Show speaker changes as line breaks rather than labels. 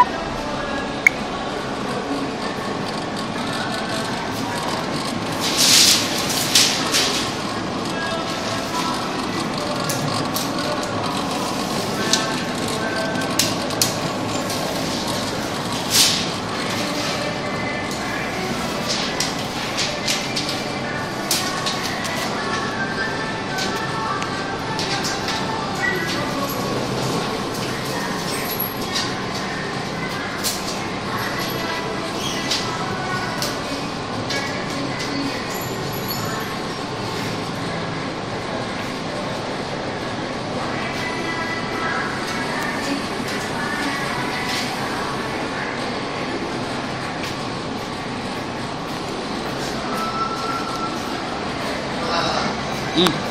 Yeah. 嗯。